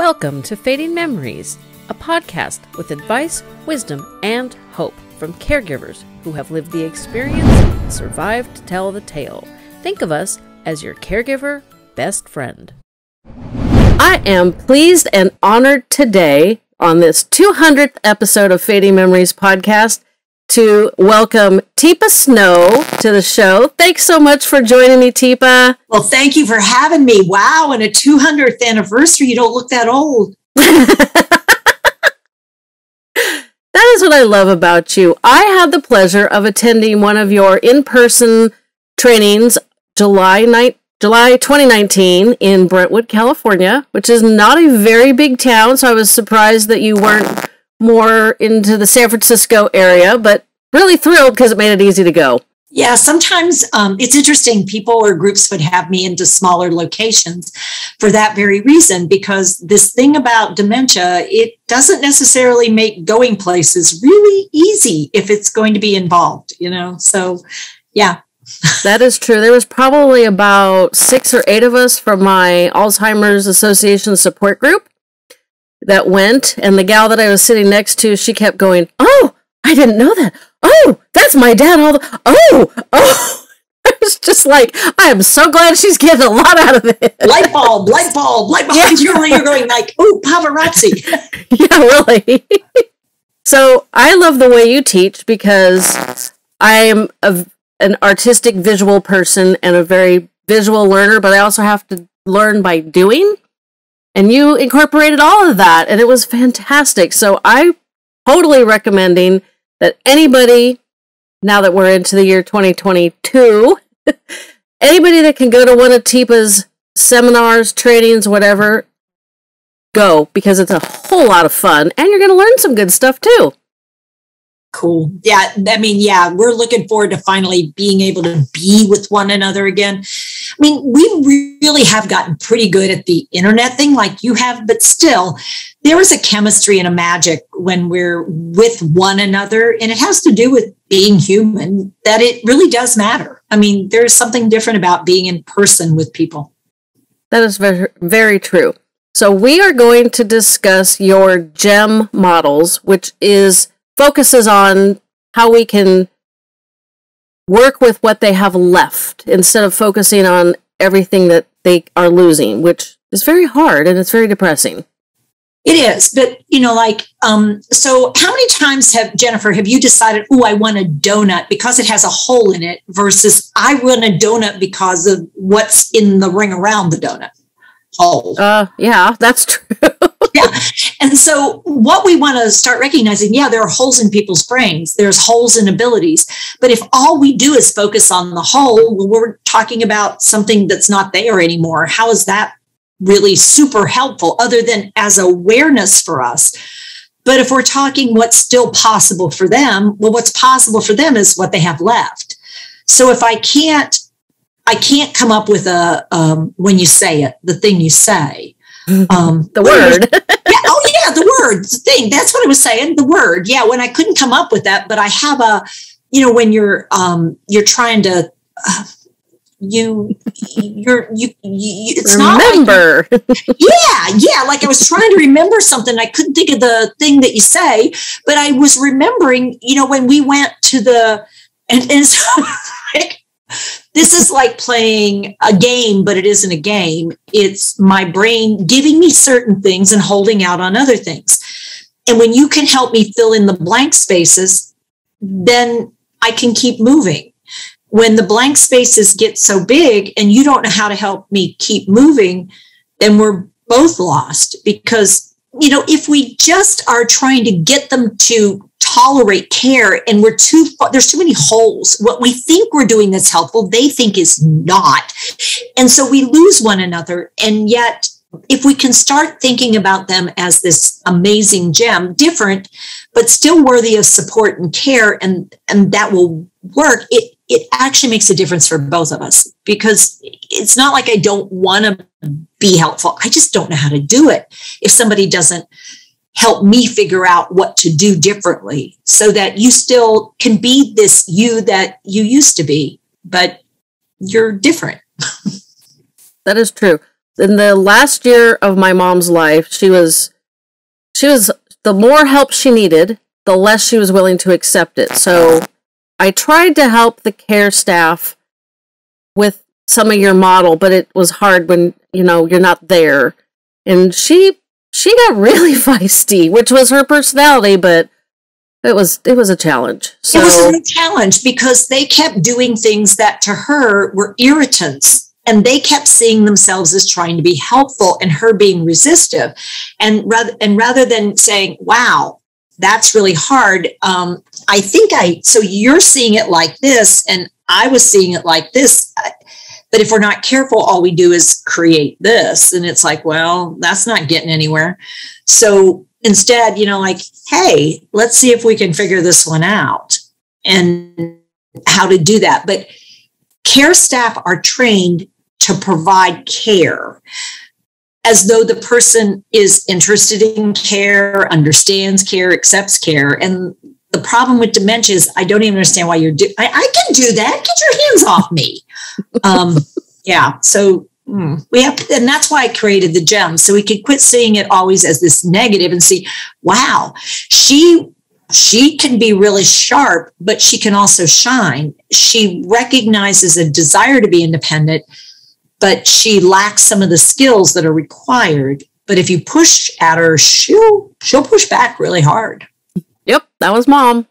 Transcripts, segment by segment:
Welcome to Fading Memories, a podcast with advice, wisdom, and hope from caregivers who have lived the experience and survived to tell the tale. Think of us as your caregiver best friend. I am pleased and honored today on this 200th episode of Fading Memories podcast to welcome Teepa Snow to the show. Thanks so much for joining me, Teepa. Well, thank you for having me. Wow, and a 200th anniversary. You don't look that old. that is what I love about you. I had the pleasure of attending one of your in person trainings July 9th. July 2019 in Brentwood, California, which is not a very big town, so I was surprised that you weren't more into the San Francisco area, but really thrilled because it made it easy to go. Yeah, sometimes um, it's interesting. People or groups would have me into smaller locations for that very reason, because this thing about dementia, it doesn't necessarily make going places really easy if it's going to be involved, you know? So, yeah. that is true. There was probably about six or eight of us from my Alzheimer's Association support group that went, and the gal that I was sitting next to, she kept going, Oh, I didn't know that oh, that's my dad. All the, oh, oh. I was just like, I am so glad she's getting a lot out of it. Light bulb, light bulb, light bulb. Yeah. You're, you're going like, oh, paparazzi. yeah, really. so I love the way you teach because I am a, an artistic visual person and a very visual learner, but I also have to learn by doing. And you incorporated all of that, and it was fantastic. So I totally recommending that anybody, now that we're into the year 2022, anybody that can go to one of Teepa's seminars, trainings, whatever, go because it's a whole lot of fun and you're going to learn some good stuff too. Cool. Yeah. I mean, yeah, we're looking forward to finally being able to be with one another again. I mean, we really have gotten pretty good at the internet thing like you have, but still, there is a chemistry and a magic when we're with one another. And it has to do with being human that it really does matter. I mean, there's something different about being in person with people. That is very, very true. So, we are going to discuss your GEM models, which is focuses on how we can work with what they have left instead of focusing on everything that they are losing, which is very hard and it's very depressing. It is, but you know, like, um, so how many times have Jennifer have you decided, oh, I want a donut because it has a hole in it versus I want a donut because of what's in the ring around the donut hole? Uh, yeah, that's true. yeah. And so what we want to start recognizing, yeah, there are holes in people's brains. There's holes in abilities. But if all we do is focus on the hole, well, we're talking about something that's not there anymore. How is that really super helpful other than as awareness for us? But if we're talking what's still possible for them, well, what's possible for them is what they have left. So if I can't, I can't come up with a, um, when you say it, the thing you say, um, the word. Oh, yeah. The word the thing. That's what I was saying. The word. Yeah. When I couldn't come up with that, but I have a, you know, when you're, um, you're trying to, uh, you, you're, you, you it's remember. not. Like, yeah. Yeah. Like I was trying to remember something. I couldn't think of the thing that you say, but I was remembering, you know, when we went to the, and, and so like, this is like playing a game, but it isn't a game. It's my brain giving me certain things and holding out on other things. And when you can help me fill in the blank spaces, then I can keep moving. When the blank spaces get so big and you don't know how to help me keep moving, then we're both lost because, you know, if we just are trying to get them to tolerate care and we're too there's too many holes. What we think we're doing that's helpful they think is not. And so we lose one another. And yet if we can start thinking about them as this amazing gem different but still worthy of support and care and and that will work it it actually makes a difference for both of us because it's not like i don't want to be helpful i just don't know how to do it if somebody doesn't help me figure out what to do differently so that you still can be this you that you used to be, but you're different. that is true. in the last year of my mom's life, she was she was the more help she needed, the less she was willing to accept it. So I tried to help the care staff with some of your model, but it was hard when, you know, you're not there. And she she got really feisty, which was her personality, but it was it was a challenge. So, it was a challenge because they kept doing things that to her were irritants and they kept seeing themselves as trying to be helpful and her being resistive and rather and rather than saying wow that's really hard. Um, i think i so you're seeing it like this and i was seeing it like this. But if we're not careful all we do is create this and it's like well that's not getting anywhere. So instead you know like hey let's see if we can figure this one out and how to do that. But care staff are trained to provide care as though the person is interested in care, understands care, accepts care. And the problem with dementia is I don't even understand why you're doing I, I can do that. Get your hands off me. um, yeah. So mm, we have, and that's why I created the gem. So we could quit seeing it always as this negative and see, wow, she she can be really sharp, but she can also shine. She recognizes a desire to be independent but she lacks some of the skills that are required. But if you push at her, she'll she'll push back really hard. Yep, that was mom.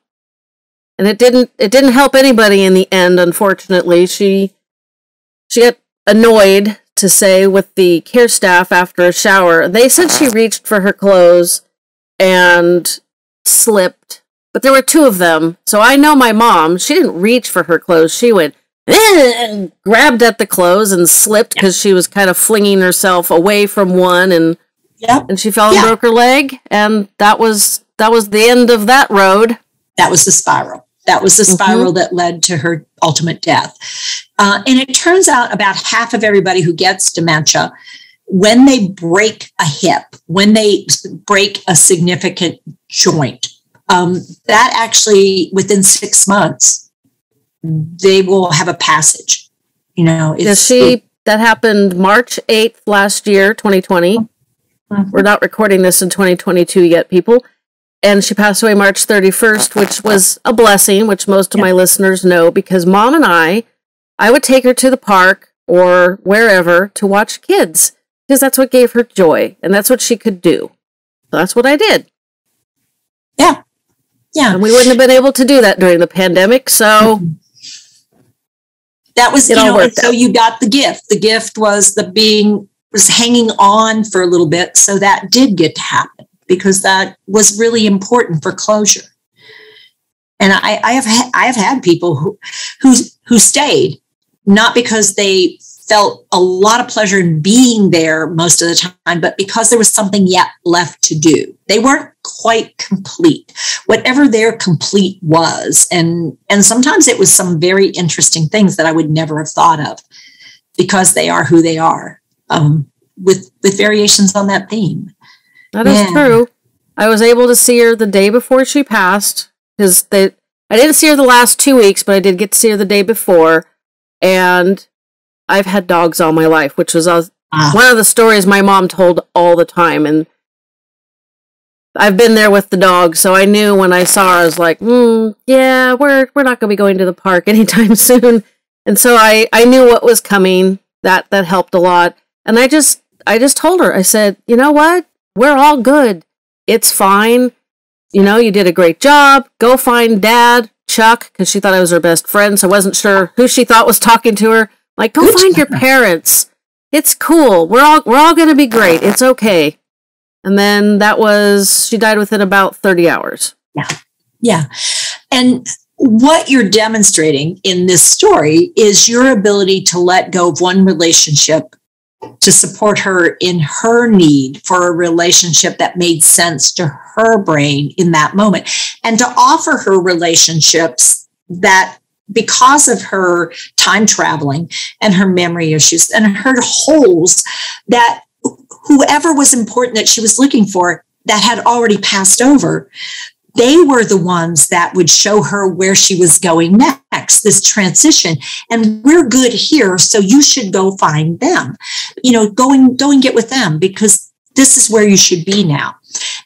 And it didn't it didn't help anybody in the end, unfortunately. She she got annoyed to say with the care staff after a shower. They said she reached for her clothes and slipped. But there were two of them. So I know my mom, she didn't reach for her clothes. She went grabbed at the clothes and slipped because she was kind of flinging herself away from one and yep. and she fell and broke her leg and that was that was the end of that road that was the spiral that was the mm-hmm. spiral mm-hmm. that led to her ultimate death uh, and it turns out about half of everybody who gets dementia when they break a hip when they break a significant joint um, that actually within six months they will have a passage. You know, it's, she that happened March 8th last year, 2020. Mm-hmm. We're not recording this in 2022 yet, people. And she passed away March 31st, which was a blessing, which most of my listeners know because mom and I, I would take her to the park or wherever to watch kids because that's what gave her joy and that's what she could do. So that's what I did. Yeah. Yeah. And we wouldn't have been able to do that during the pandemic. So mm-hmm that was, it you know, so you got the gift. The gift was the being was hanging on for a little bit. So that did get to happen because that was really important for closure. And I, I have ha- I have had people who who who stayed not because they felt a lot of pleasure in being there most of the time, but because there was something yet left to do. They weren't quite complete, whatever their complete was. And, and sometimes it was some very interesting things that I would never have thought of because they are who they are um, with, with variations on that theme. That is yeah. true. I was able to see her the day before she passed because they, I didn't see her the last two weeks, but I did get to see her the day before. And I've had dogs all my life, which was uh, ah. one of the stories my mom told all the time. And I've been there with the dog, so I knew when I saw her, I was like, mm, yeah, we're we're not going to be going to the park anytime soon. And so I I knew what was coming. That that helped a lot. And I just I just told her, I said, you know what? We're all good. It's fine. You know, you did a great job. Go find dad, Chuck, because she thought I was her best friend, so I wasn't sure who she thought was talking to her. Like, go find your parents. It's cool. We're all we're all gonna be great. It's okay. And then that was she died within about 30 hours. Yeah. Yeah. And what you're demonstrating in this story is your ability to let go of one relationship to support her in her need for a relationship that made sense to her brain in that moment and to offer her relationships that because of her time traveling and her memory issues and her holes that whoever was important that she was looking for that had already passed over they were the ones that would show her where she was going next, this transition. And we're good here, so you should go find them. You know, go and go and get with them because this is where you should be now.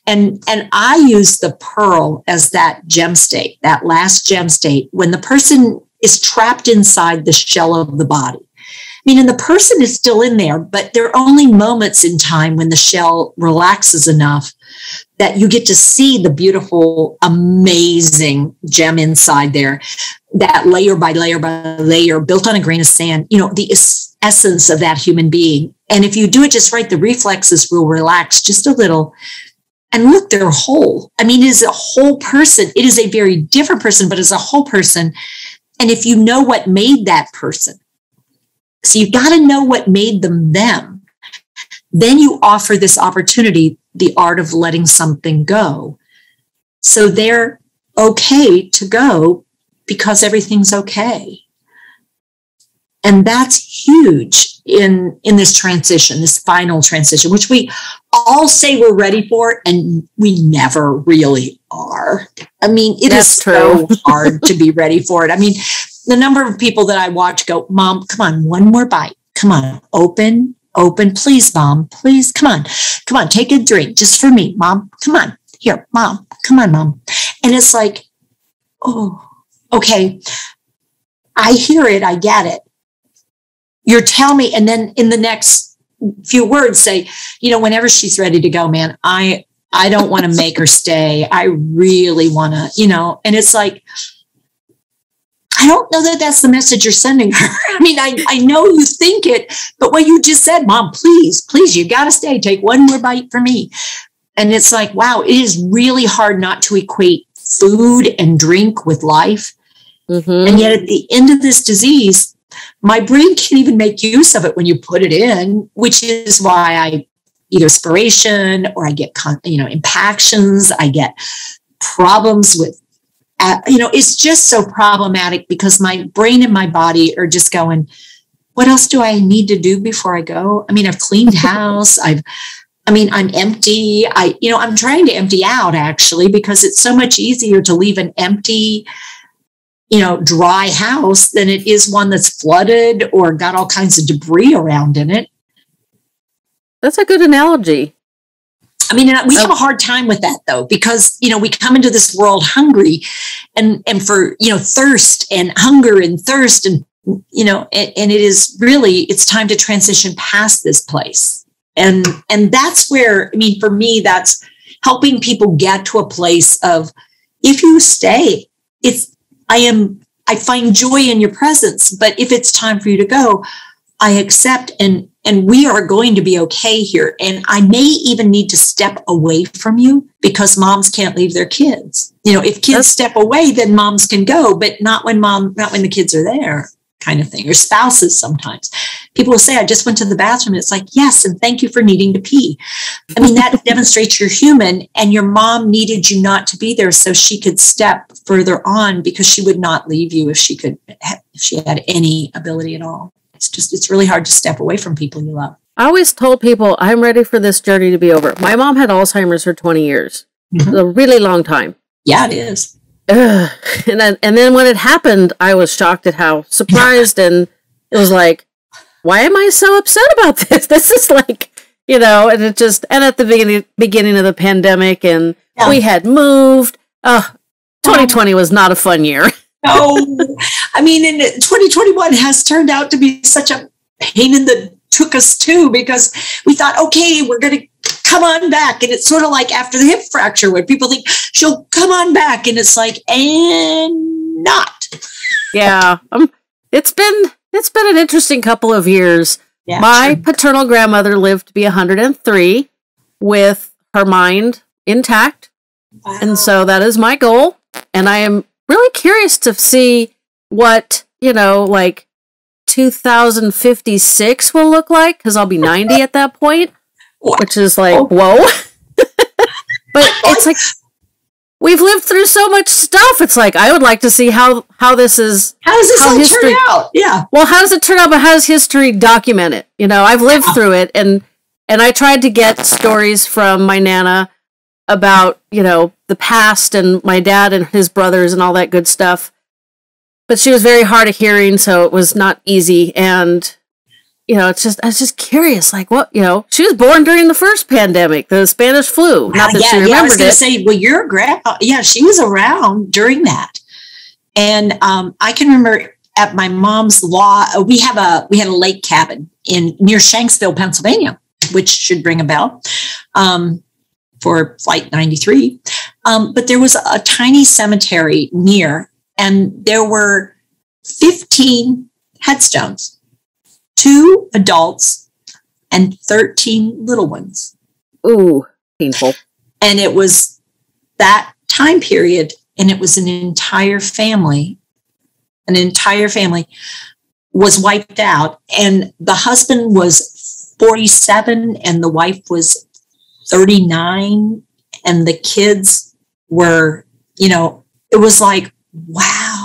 And and I use the pearl as that gem state, that last gem state, when the person is trapped inside the shell of the body. I mean, and the person is still in there, but there are only moments in time when the shell relaxes enough that you get to see the beautiful, amazing gem inside there, that layer by layer by layer, built on a grain of sand, you know, the essence of that human being. And if you do it just right, the reflexes will relax just a little. And look, they're whole. I mean, it is a whole person. It is a very different person, but it's a whole person. And if you know what made that person, so you've got to know what made them them. Then you offer this opportunity, the art of letting something go. So they're okay to go because everything's okay. And that's huge in, in this transition, this final transition, which we all say we're ready for, and we never really are. I mean, it that's is true. so hard to be ready for it. I mean, the number of people that I watch go, Mom, come on, one more bite. Come on, open, open, please, Mom, please, come on, come on, take a drink just for me, Mom. Come on, here, Mom, come on, Mom. And it's like, oh, okay, I hear it, I get it. You're telling me, and then in the next few words, say, you know, whenever she's ready to go, man, I I don't want to make her stay. I really want to, you know, and it's like, I don't know that that's the message you're sending her. I mean, I, I know you think it, but what you just said, mom, please, please, you got to stay. Take one more bite for me. And it's like, wow, it is really hard not to equate food and drink with life. Mm-hmm. And yet at the end of this disease, my brain can't even make use of it when you put it in, which is why I either aspiration or I get, you know, impactions. I get problems with uh, you know, it's just so problematic because my brain and my body are just going, what else do I need to do before I go? I mean, I've cleaned house. I've, I mean, I'm empty. I, you know, I'm trying to empty out actually because it's so much easier to leave an empty, you know, dry house than it is one that's flooded or got all kinds of debris around in it. That's a good analogy. I mean, we have a oh. hard time with that though, because you know we come into this world hungry, and and for you know thirst and hunger and thirst and you know, and, and it is really it's time to transition past this place, and and that's where I mean, for me, that's helping people get to a place of if you stay, it's I am I find joy in your presence, but if it's time for you to go, I accept and and we are going to be okay here. And I may even need to step away from you because moms can't leave their kids. You know, if kids step away, then moms can go, but not when mom, not when the kids are there, kind of thing, or spouses sometimes. People will say, I just went to the bathroom. It's like, yes, and thank you for needing to pee. I mean, that demonstrates you're human, and your mom needed you not to be there so she could step further on because she would not leave you if she could, if she had any ability at all it's just it's really hard to step away from people you love. I always told people I'm ready for this journey to be over. My mom had Alzheimer's for 20 years. Mm-hmm. a really long time. Yeah, it is. Ugh. And then and then when it happened, I was shocked at how surprised and it was like, why am I so upset about this? This is like, you know, and it just and at the beginning beginning of the pandemic and yeah. we had moved. Uh 2020 was not a fun year. no, I mean, in 2021 has turned out to be such a pain in the took us too because we thought, okay, we're going to come on back. And it's sort of like after the hip fracture where people think she'll come on back. And it's like, and not. yeah. Um, it's been, it's been an interesting couple of years. Yeah, My true. paternal grandmother lived to be 103 with her mind intact. Wow. And so that is my goal. And I am really curious to see what, you know, like 2056 will look like because I'll be 90 at that point, which is like, oh. whoa. but oh. it's like we've lived through so much stuff. It's like I would like to see how how this is. How does this how all history, turn out? Yeah. Well, how does it turn out? But how does history document it? You know, I've lived yeah. through it, and and I tried to get stories from my nana about, you know, the past and my dad and his brothers and all that good stuff. But she was very hard of hearing, so it was not easy. And, you know, it's just, I was just curious, like, what, you know, she was born during the first pandemic, the Spanish flu. Not that yeah, she remembered yeah, I was going to say, well, your grandpa, yeah, she was around during that. And um, I can remember at my mom's law, uh, we have a we had a lake cabin in near Shanksville, Pennsylvania, which should ring a bell um, for Flight 93. Um, but there was a tiny cemetery near, and there were 15 headstones, two adults and 13 little ones. Ooh, painful. And it was that time period, and it was an entire family an entire family was wiped out and the husband was 47 and the wife was 39 and the kids were you know it was like wow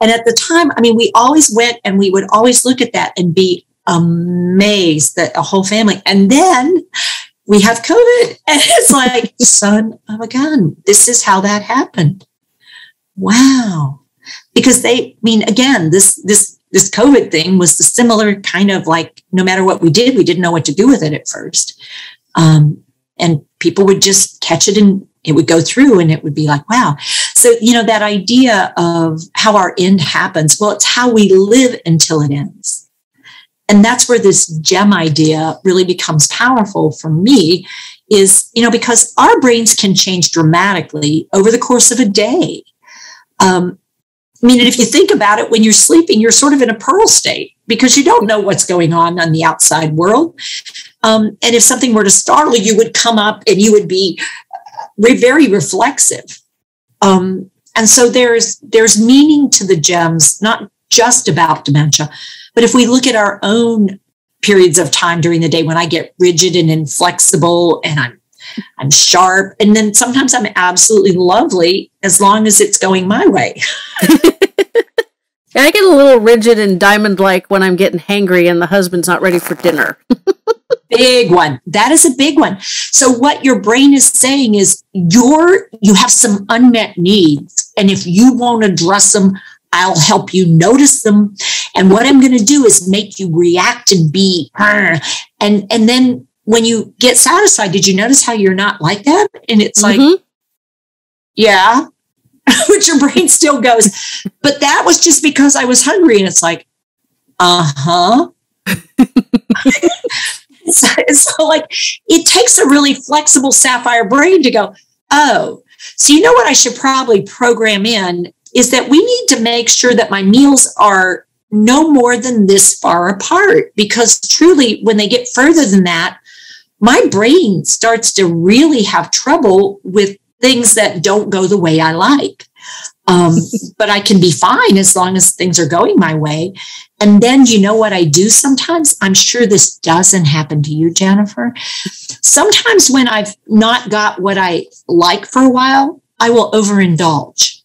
and at the time i mean we always went and we would always look at that and be amazed that a whole family. And then we have covid and it's like son of a gun. This is how that happened. Wow. Because they I mean again this this this covid thing was the similar kind of like no matter what we did we didn't know what to do with it at first. Um, and people would just catch it and it would go through and it would be like wow. So you know that idea of how our end happens well it's how we live until it ends. And that's where this gem idea really becomes powerful for me is you know because our brains can change dramatically over the course of a day. Um, I mean, and if you think about it, when you're sleeping, you're sort of in a pearl state because you don't know what's going on on the outside world. Um, and if something were to startle you, would come up and you would be very reflexive. Um, and so there's there's meaning to the gems, not just about dementia, but if we look at our own periods of time during the day when I get rigid and inflexible and I'm I'm sharp. And then sometimes I'm absolutely lovely as long as it's going my way. I get a little rigid and diamond like when I'm getting hangry and the husband's not ready for dinner. big one. That is a big one. So what your brain is saying is you're you have some unmet needs. And if you won't address them, I'll help you notice them. And what I'm going to do is make you react and be and and then when you get satisfied, did you notice how you're not like that? And it's like, Mhm. yeah, which your brain still goes, but that was just because I was hungry. And it's like, uh huh. so, so, like, it takes a really flexible sapphire brain to go, oh, so you know what I should probably program in is that we need to make sure that my meals are no more than this far apart because truly when they get further than that my brain starts to really have trouble with things that don't go the way I like. Um, but I can be fine as long as things are going my way. And then you know what I do sometimes? I'm sure this doesn't happen to you, Jennifer. Sometimes when I've not got what I like for a while, I will overindulge.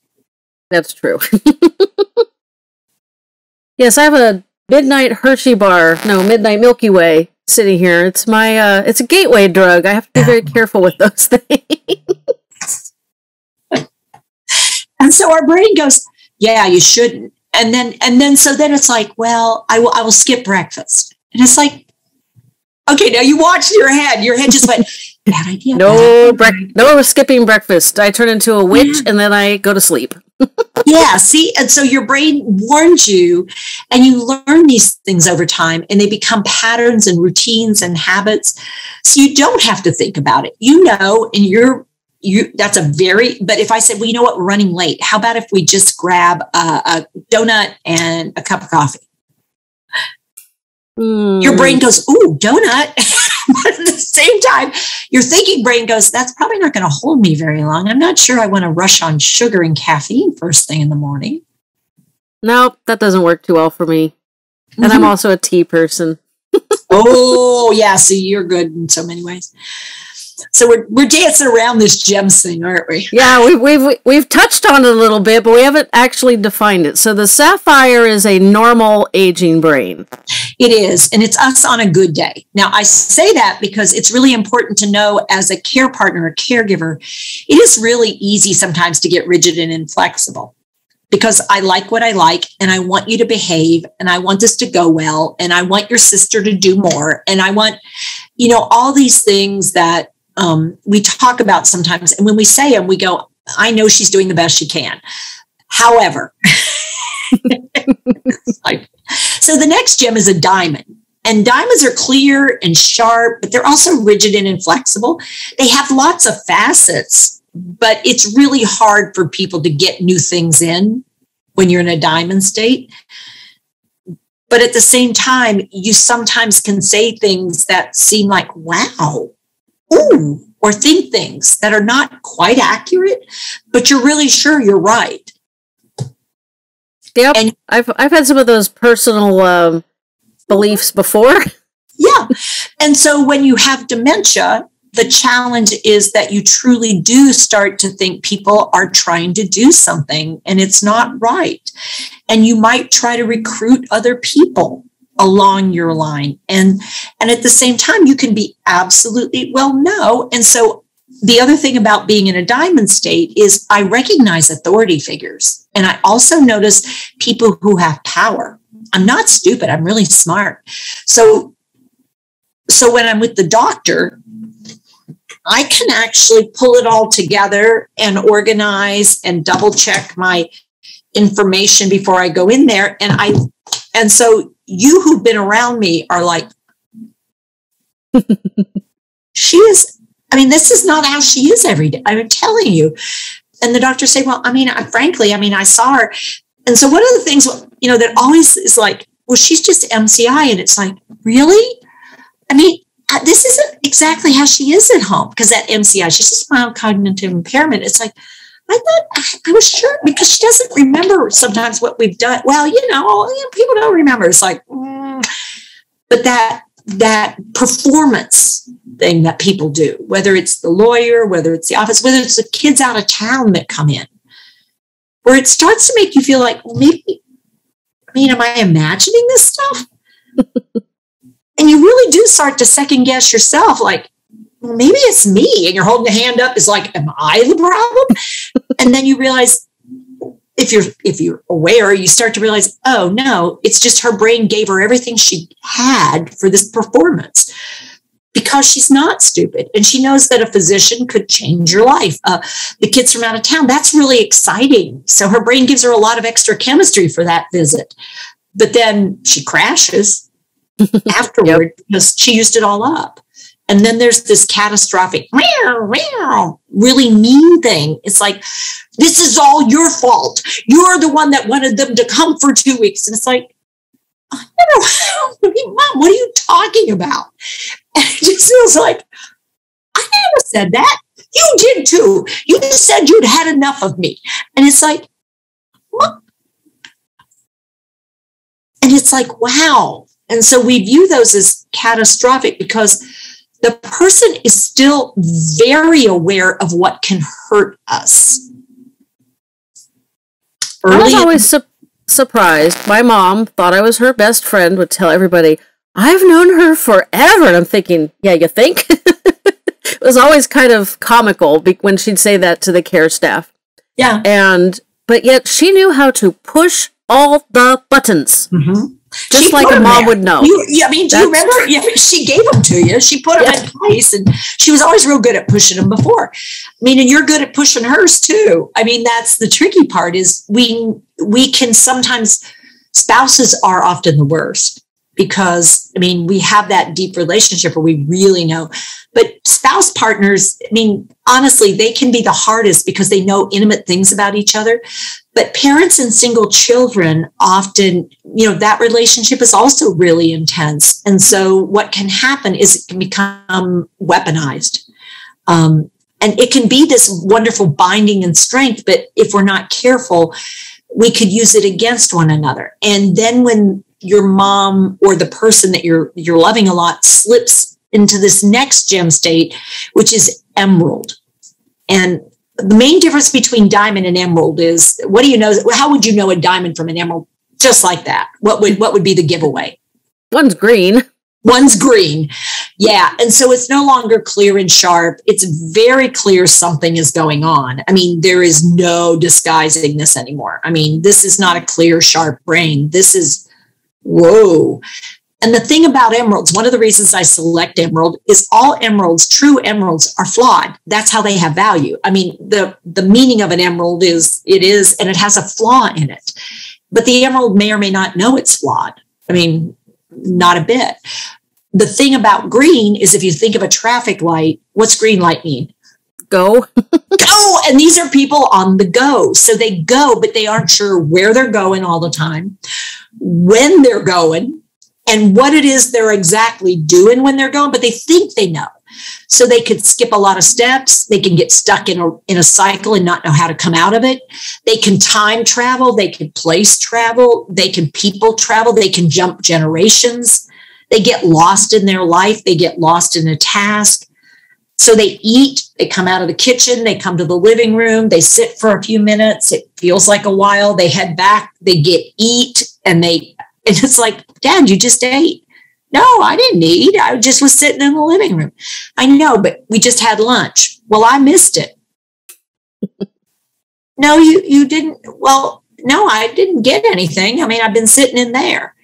That's true. yes, I have a midnight Hershey bar, no, midnight Milky Way sitting here. It's my uh it's a gateway drug. I have to be very careful with those things. And so our brain goes, yeah, you shouldn't. And then, and then, so then it's like, well, I will, I will skip breakfast. And it's like, okay, now you watched your head. Your head just went, bad idea. no brec- no skipping breakfast. I turn into a witch and then I go to sleep. yeah see and so your brain warns you and you learn these things over time and they become patterns and routines and habits. So you don't have to think about it. You know and you're you that's a very but if i said well you know what? We're running late. How about if we just grab a, a donut and a cup of coffee? Hmm. Your brain goes ooh donut but at the same time your thinking brain goes that's probably not going to hold me very long i'm not sure i want to rush on sugar and caffeine first thing in the morning Nope, that doesn't work too well for me. And I'm mm-hmm. also a tea person. oh yeah see you're good in so many ways So we're, we're dancing around this gems thing, aren't we? Yeah, we, we've we've touched on it a little bit, but we haven't actually defined it. So the sapphire is a normal aging brain. It is, and it's us on a good day. Now, I say that because it's really important to know as a care partner, a caregiver, it is really easy sometimes to get rigid and inflexible because I like what I like and I want you to behave and I want this to go well and I want your sister to do more and I want, you know, all these things that um, we talk about sometimes. And when we say them, we go, I know she's doing the best she can. However, so the next gem is a diamond. And diamonds are clear and sharp, but they're also rigid and inflexible. They have lots of facets, but it's really hard for people to get new things in when you're in a diamond state. But at the same time, you sometimes can say things that seem like, wow, ooh, or think things that are not quite accurate, but you're really sure you're right. Yep. And I've I've had some of those personal um, beliefs before. Yeah. And so when you have dementia, the challenge is that you truly do start to think people are trying to do something and it's not right. And you might try to recruit other people along your line. And and at the same time, you can be absolutely well, no. And so the other thing about being in a diamond state is I recognize authority figures. And I also notice people who have power. I'm not stupid, I'm really smart. So so when I'm with the doctor, I can actually pull it all together and organize and double check my information before I go in there. And I and so you who've been around me are like, she is, I mean, this is not how she is every day. I'm telling you. And the doctors say, well, I mean, I, frankly, I mean, I saw her. And so one of the things, you know, that always is like, well, she's just MCI. And it's like, really? I mean, this isn't exactly how she is at home because that MCI, she's just mild cognitive impairment. It's like, I thought I was sure because she doesn't remember sometimes what we've done. Well, you know, people don't remember. It's like, mm. but that that performance thing that people do, whether it's the lawyer, whether it's the office, whether it's the kids out of town that come in, where it starts to make you feel like, well, maybe, I mean, am I imagining this stuff? and you really do start to second guess yourself, like, well, maybe it's me. And you're holding the hand up is like, am I the problem? and then you realize if you're if you're aware, you start to realize, oh no, it's just her brain gave her everything she had for this performance because she's not stupid and she knows that a physician could change your life. Uh, the kids from out of town, that's really exciting. So her brain gives her a lot of extra chemistry for that visit. But then she crashes afterward yep. because she used it all up. And then there's this catastrophic, really mean thing. It's like, this is all your fault. You're the one that wanted them to come for two weeks. And it's like, I never, mom, what are you talking about? And it just feels like, I never said that. You did too. You said you'd had enough of me. And it's like, what? And it's like, wow. And so we view those as catastrophic because the person is still very aware of what can hurt us. Early I was always su- surprised. My mom thought I was her best friend, would tell everybody, I've known her forever. And I'm thinking, yeah, you think? it was always kind of comical when she'd say that to the care staff. Yeah. And, but yet she knew how to push all the buttons. Mm-hmm. Just she like a mom there. would know. You, yeah, I mean, do That's you remember? Yeah, she gave them to you. She put them yeah. in place, and she was always real good at pushing them before. I mean, and you're good at pushing hers too. I mean, that's the tricky part. Is we we can sometimes spouses are often the worst because I mean we have that deep relationship where we really know. But spouse partners, I mean, honestly, they can be the hardest because they know intimate things about each other. But parents and single children often, you know, that relationship is also really intense. And so what can happen is it can become weaponized. Um, and it can be this wonderful binding and strength, but if we're not careful, we could use it against one another. And then when your mom or the person that you're you're loving a lot slips into this next gem state, which is emerald. And the main difference between diamond and emerald is what do you know? How would you know a diamond from an emerald? Just like that. What would what would be the giveaway? One's green. One's green. Yeah. And so it's no longer clear and sharp. It's very clear something is going on. I mean, there is no disguising this anymore. I mean, this is not a clear, sharp brain. This is, whoa. And the thing about emeralds, one of the reasons I select emerald is all emeralds, true emeralds are flawed. That's how they have value. I mean, the, the meaning of an emerald is it is, and it has a flaw in it. But the emerald may or may not know it's flawed. I mean, not a bit. The thing about green is if you think of a traffic light, what's green light mean? Go. go. And these are people on the go. So they go, but they aren't sure where they're going all the time, when they're going, and what it is they're exactly doing when they're going, but they think they know. So they could skip a lot of steps. They can get stuck in a, in a cycle and not know how to come out of it. They can time travel. They can place travel. They can people travel. They can jump generations. They get lost in their life. They get lost in a task. So they eat, they come out of the kitchen, they come to the living room, they sit for a few minutes. It feels like a while. They head back, they get eat, and they, and it's like, Dad, you just ate. No, I didn't eat. I just was sitting in the living room. I know, but we just had lunch. Well, I missed it. no, you you didn't. Well, no, I didn't get anything. I mean, I've been sitting in there.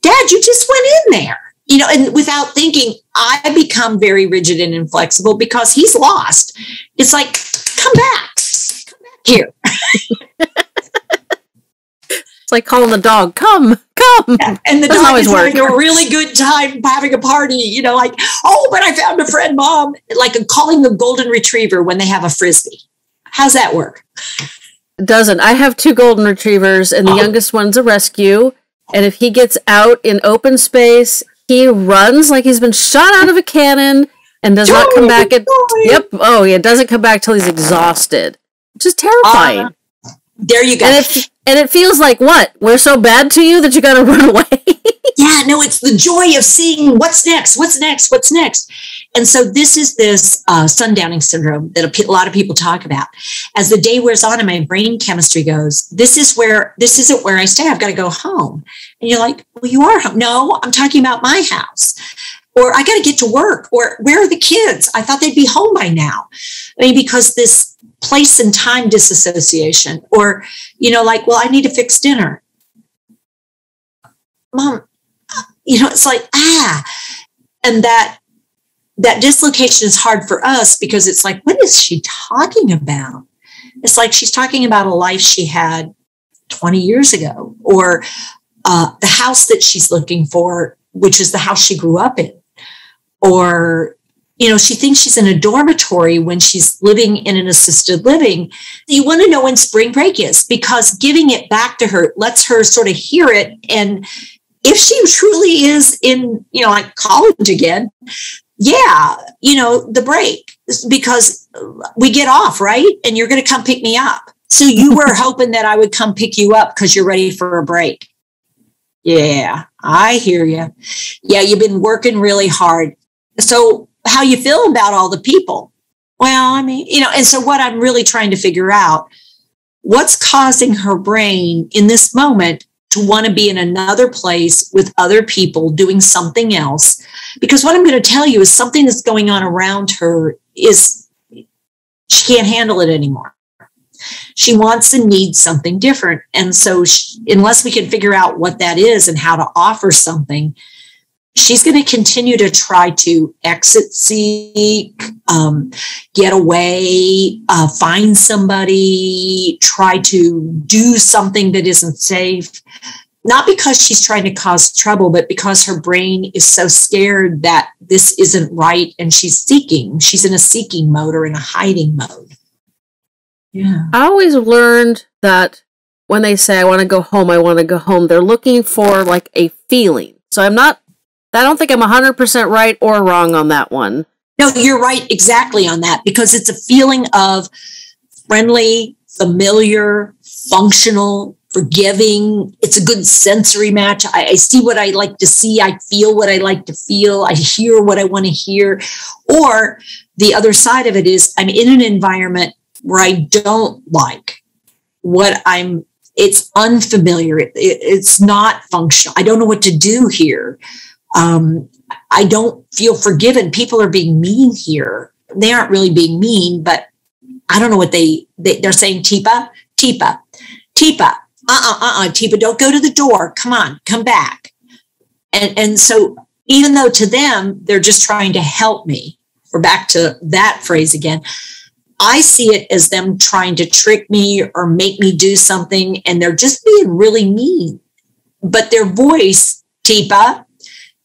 Dad, you just went in there. You know, and without thinking, I become very rigid and inflexible because he's lost. It's like, come back. Come back here. Like calling the dog, come, come. Yeah. And the Doesn't dog is having a really good time having a party, you know, like, oh, but I found a friend, mom. Like calling the golden retriever when they have a frisbee. How's that work? It doesn't. I have two golden retrievers, and the Oh. youngest one's a rescue. And if he gets out in open space, he runs like he's been shot out of a cannon and does not come back. At, yep. Oh, yeah. Doesn't come back till he's exhausted, which is terrifying. Uh, There you go. and it and it feels like what we're so bad to you that you got to run away. yeah, no, it's the joy of seeing what's next, what's next, what's next. And so this is this uh, sundowning syndrome that a, a lot of people talk about. As the day wears on and my brain chemistry goes, this is where this isn't where I stay. I've got to go home. And you're like, well, you are home. No, I'm talking about my house. Or I got to get to work. Or where are the kids? I thought they'd be home by now. I mean, because this place and time disassociation, or you know, like, well, I need to fix dinner. Mom, you know, it's like, ah, and that that dislocation is hard for us because it's like, what is she talking about? It's like she's talking about a life she had 20 years ago, or uh, the house that she's looking for, which is the house she grew up in, or you know, she thinks she's in a dormitory when she's living in an assisted living. You want to know when spring break is because giving it back to her lets her sort of hear it. And if she truly is in, you know, like college again, yeah, you know, the break because we get off, right? And you're going to come pick me up. So you were hoping that I would come pick you up because you're ready for a break. Yeah, I hear you. Yeah, you've been working really hard. So how you feel about all the people? Well, I mean, you know, and so what I'm really trying to figure out what's causing her brain in this moment to want to be in another place with other people doing something else? Because what i'm going to tell you is something that's going on around her is she can't handle it anymore. She wants and needs something different. And so she, unless we can figure out what that is and how to offer something she's going to continue to try to exit seek um, get away uh, find somebody try to do something that isn't safe not because she's trying to cause trouble, but because her brain is so scared that this isn't right and she's seeking. She's in a seeking mode or in a hiding mode. Yeah. I always learned that when they say I want to go home, I want to go home, they're looking for like a feeling. So I'm not I don't think I'm 100% right or wrong on that one. No, you're right exactly on that because it's a feeling of friendly, familiar, functional, forgiving. It's a good sensory match. I, I, see what I like to see. I feel what I like to feel. I hear what I want to hear. Or the other side of it is I'm in an environment where I don't like what I'm, it's unfamiliar. It, it, it's not functional. I don't know what to do here. Um, I don't feel forgiven. People are being mean here. They aren't really being mean, but I don't know what they, they they're saying. Teepa, Teepa, Teepa uh-uh, uh-uh, Teepa, don't go to the door. Come on, come back. And, and so even though to them, they're just trying to help me, we're back to that phrase again. I see it as them trying to trick me or make me do something, and they're just being really mean. But their voice, Teepa,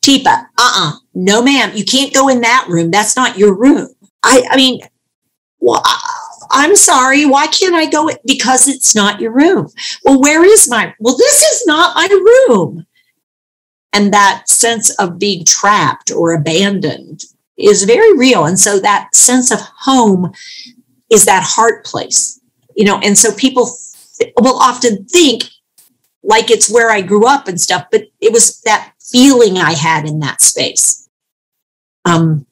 Teepa, uh-uh, no ma'am, you can't go in that room. That's not your room. I, I mean, well, I'm sorry, why can't I go? Because it's not your room. Well, where is my? Well, this is not my room. And that sense of being trapped or abandoned is very real. And so that sense of home is that heart place, you know, and so people will often think like it's where I grew up and stuff, but it was that feeling I had in that space. Um,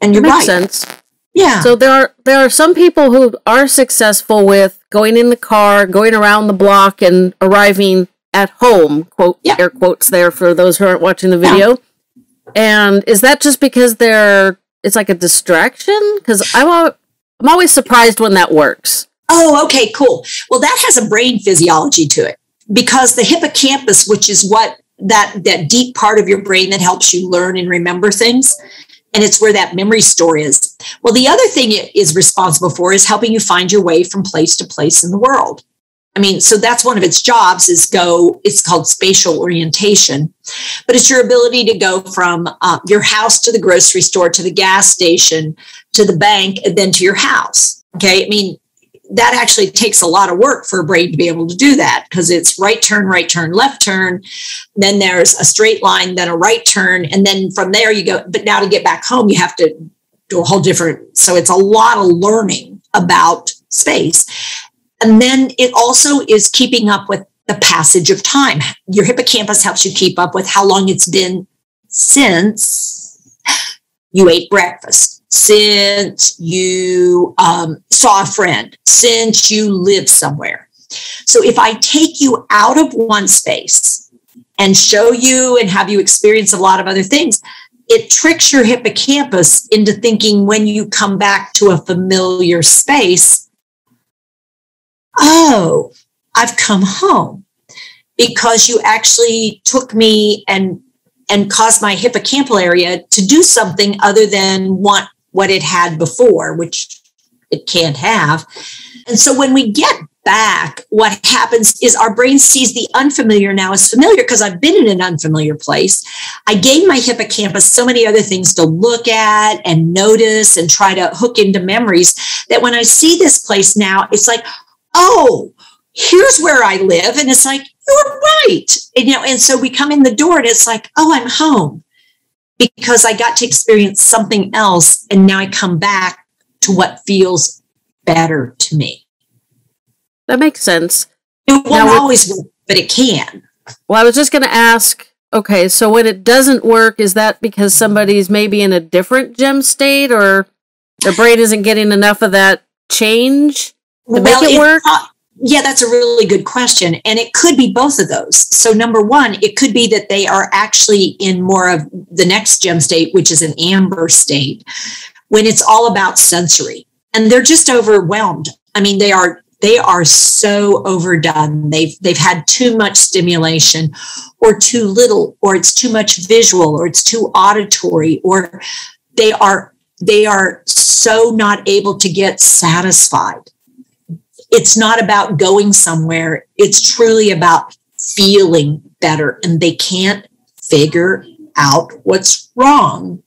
and you're makes right. sense. Yeah. So there are there are some people who are successful with going in the car, going around the block, and arriving at home. Quote Yeah. air quotes there for those who aren't watching the video. And is that just because they're it's like a distraction? Because I'm al- I'm always surprised when that works. Oh, okay, cool. Well, that has a brain physiology to it because the hippocampus, which is what that that deep part of your brain that helps you learn and remember things, and it's where that memory store is. Well, the other thing it is responsible for is helping you find your way from place to place in the world. I mean, so that's one of its jobs is go, it's called spatial orientation, but it's your ability to go from uh, your house to the grocery store, to the gas station, to the bank, and then to your house. Okay. I mean, that actually takes a lot of work for a brain to be able to do that because it's right turn, right turn, left turn. Then there's a straight line, then a right turn. And then from there you go. But now to get back home, you have to do a whole different. So it's a lot of learning about space. And then it also is keeping up with the passage of time. Your hippocampus helps you keep up with how long it's been since you ate breakfast, since you um, saw a friend, since you live somewhere. So if I take you out of one space and show you and have you experience a lot of other things, it tricks your hippocampus into thinking when you come back to a familiar space, oh, I've come home because you actually took me and and caused my hippocampal area to do something other than want what it had before, which it can't have. And so when we get back, what happens is our brain sees the unfamiliar now as familiar because I've been in an unfamiliar place. I gave my hippocampus so many other things to look at and notice and try to hook into memories that when I see this place now, it's like, oh, here's where I live. And it's like, you're right. And, you know, and so we come in the door and it's like, oh, I'm home because I got to experience something else. And now I come back to what feels better to me. That makes sense. It won't always work, but it can. Well, I was just going to ask. Okay, so when it doesn't work, is that because somebody's maybe in a different gem state, or their brain isn't getting enough of that change to make it it- work? Yeah, that's a really good question. And it could be both of those. So, number one, it could be that they are actually in more of the next gem state, which is an amber state, when it's all about sensory and they're just overwhelmed. I mean, they are they are so overdone. They've they've had too much stimulation or too little, or it's too much visual, or it's too auditory, or they are they are so not able to get satisfied it's not about going somewhere. It's truly about feeling better. And they can't figure out what's wrong.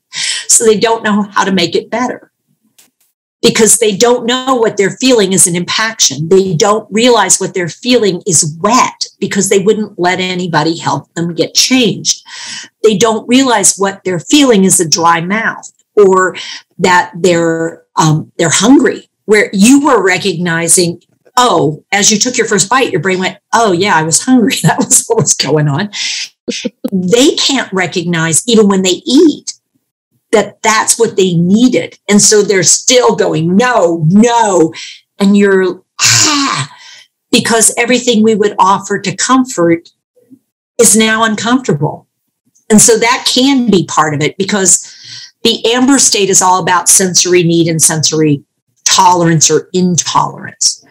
So they don't know how to make it better because they don't know what they're feeling is an impaction. They don't realize what they're feeling is wet because they wouldn't let anybody help them get changed. They don't realize what they're feeling is a dry mouth or that they're um, they're hungry where you were recognizing oh, as you took your first bite, your brain went, oh, yeah, I was hungry. That was what was going on. they can't recognize, even when they eat, that that's what they needed. And so they're still going, no, no. And you're, ah, because everything we would offer to comfort is now uncomfortable. And so that can be part of it because the amber state is all about sensory need and sensory tolerance or intolerance.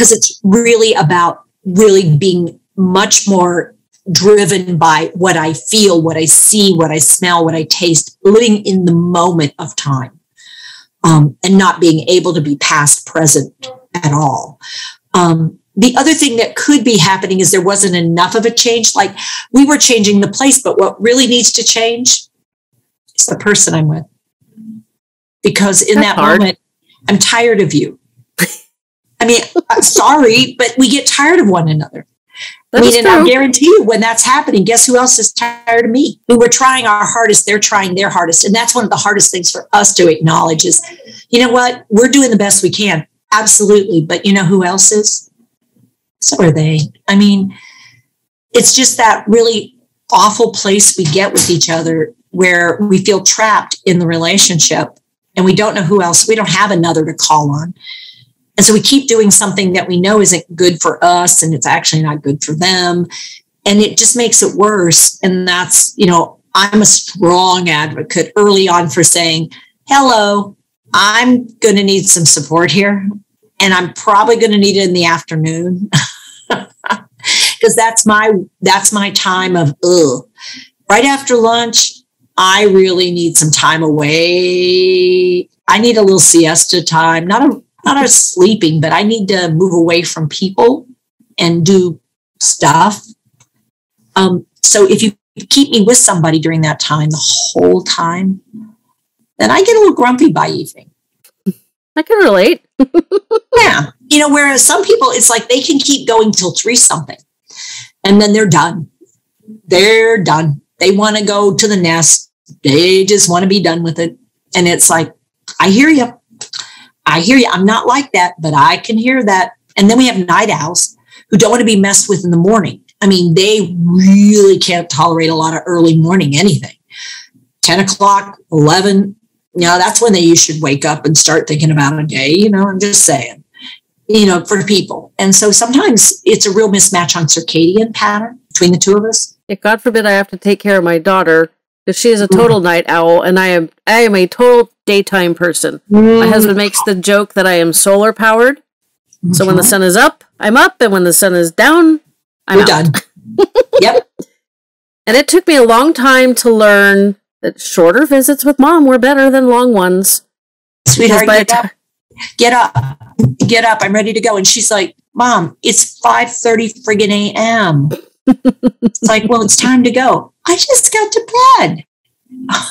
Because it's really about really being much more driven by what I feel, what I see, what I smell, what I taste, living in the moment of time, um, and not being able to be past present at all. Um, the other thing that could be happening is there wasn't enough of a change. Like we were changing the place, but what really needs to change is the person I'm with. Because in That's that hard. moment, I'm tired of you. I mean, I'm sorry, but we get tired of one another. That I mean, and I guarantee you, when that's happening, guess who else is tired of me? We were trying our hardest, they're trying their hardest. And that's one of the hardest things for us to acknowledge is, you know what? We're doing the best we can. Absolutely. But you know who else is? So are they. I mean, it's just that really awful place we get with each other where we feel trapped in the relationship and we don't know who else, we don't have another to call on. And so we keep doing something that we know isn't good for us and it's actually not good for them. And it just makes it worse. And that's, you know, I'm a strong advocate early on for saying, hello, I'm going to need some support here. And I'm probably going to need it in the afternoon. Because that's my that's my time of ugh. Right after lunch, I really need some time away. I need a little siesta time, not a not a sleeping, but I need to move away from people and do stuff. Um, so if you keep me with somebody during that time, the whole time, then I get a little grumpy by evening. I can relate. yeah. You know, whereas some people, it's like they can keep going till three something and then they're done. They're done. They want to go to the nest. They just want to be done with it. And it's like, I hear you. I hear you. I'm not like that, but I can hear that. And then we have night owls who don't want to be messed with in the morning. I mean, they really can't tolerate a lot of early morning anything. 10 o'clock, 11, you know, that's when they you should wake up and start thinking about a day. You know, I'm just saying, you know, for people. And so sometimes it's a real mismatch on circadian pattern between the two of us. If God forbid I have to take care of my daughter because she is a total mm-hmm. night owl and I am I am a total daytime person. Mm. My husband makes the joke that I am solar powered. Mm-hmm. So when the sun is up, I'm up, and when the sun is down, I'm out. done. yep. And it took me a long time to learn that shorter visits with mom were better than long ones. Sweetheart, get up. Get up. Get up. I'm ready to go. And she's like, Mom, it's 5:30 friggin' a.m. it's like, well, it's time to go. I just got to bed.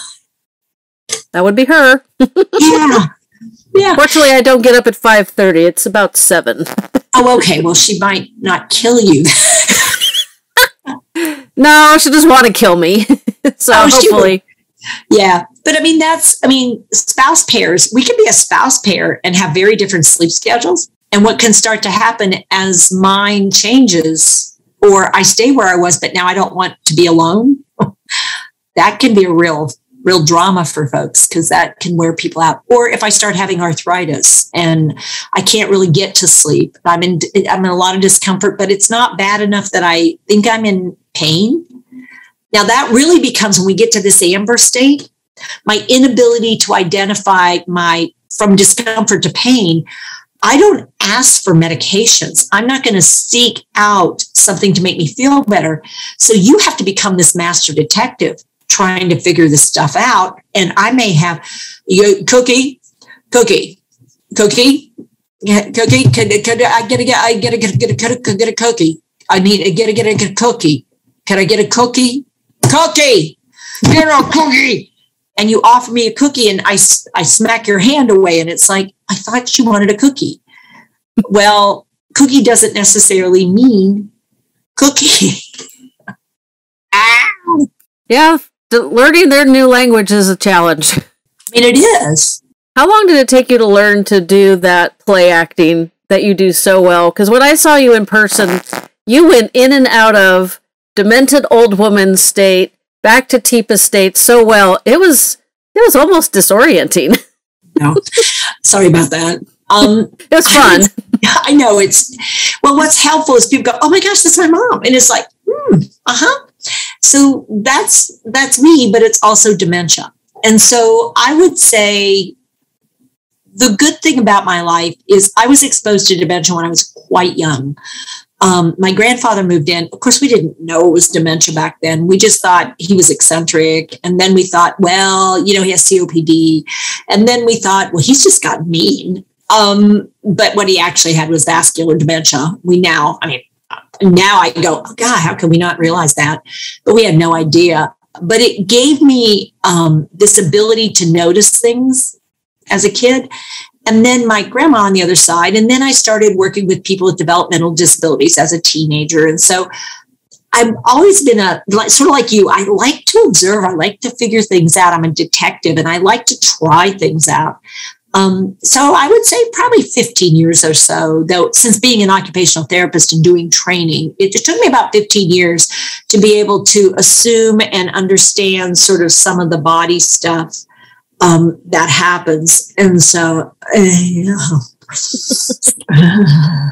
that would be her. yeah. Yeah. Fortunately, I don't get up at 5:30. It's about 7. oh, okay. Well, she might not kill you. no, she just want to kill me. so oh, hopefully yeah. But I mean, that's, I mean, spouse pairs, we can be a spouse pair and have very different sleep schedules. And what can start to happen as mine changes, or I stay where I was, but now I don't want to be alone, that can be a real, real drama for folks because that can wear people out. Or if I start having arthritis and I can't really get to sleep, I'm in, I'm in a lot of discomfort, but it's not bad enough that I think I'm in pain now, that really becomes when we get to this amber state, my inability to identify my from discomfort to pain. I don't ask for medications. I'm not going to seek out something to make me feel better. So you have to become this master detective trying to figure this stuff out. And I may have you cookie, cookie, cookie, cookie. Can, can I get a get I get a get a get a, get a, get a cookie? I need to get a get a get a cookie. Can I get a cookie? cookie, get a cookie. And you offer me a cookie and I, I smack your hand away. And it's like, I thought you wanted a cookie. well, cookie doesn't necessarily mean cookie. Yeah, learning their new language is a challenge. I mean, it is. How long did it take you to learn to do that play acting that you do so well. Because when I saw you in person, you went in and out of demented old woman state back to Teepa state so well. It was it was almost disorienting. no, sorry about that. Um, it was fun. I, I, know it's well. What's helpful is people go, "Oh my gosh, that's my mom," and it's like, hmm, uh huh. So that's that's me, but it's also dementia. And so I would say the good thing about my life is I was exposed to dementia when I was quite young. Um, my grandfather moved in. Of course, we didn't know it was dementia back then. We just thought he was eccentric. And then we thought, well, you know, he has COPD. And then we thought, well, he's just got mean. Um, but what he actually had was vascular dementia. We now, I mean, now I go, oh, God, how can we not realize that? But we had no idea. But it gave me um, this ability to notice things as a kid. And then my grandma on the other side. And then I started working with people with developmental disabilities as a teenager. And so I've always been a sort of like you. I like to observe. I like to figure things out. I'm a detective and I like to try things out. Um, so I would say probably 15 years or so, though, since being an occupational therapist and doing training, it, took me about 15 years to be able to assume and understand sort of some of the body stuff um, that happens. And so, uh,